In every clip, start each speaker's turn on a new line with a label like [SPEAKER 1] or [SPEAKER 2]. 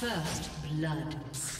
[SPEAKER 1] First blood.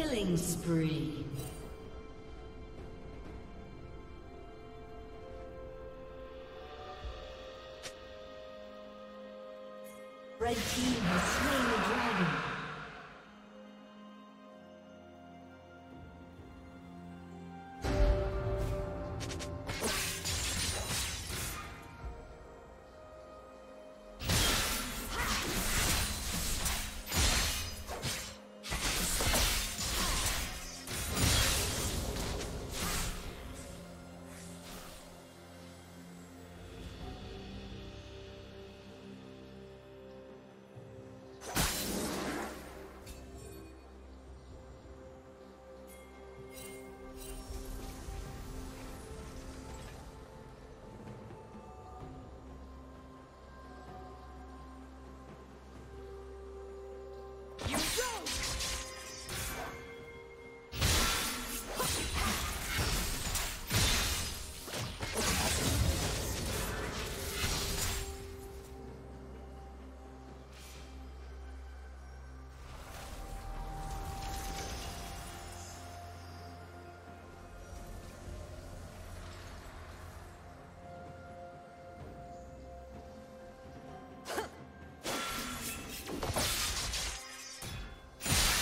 [SPEAKER 1] Killing spree.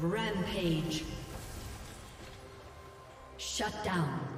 [SPEAKER 1] Rampage. Shut down.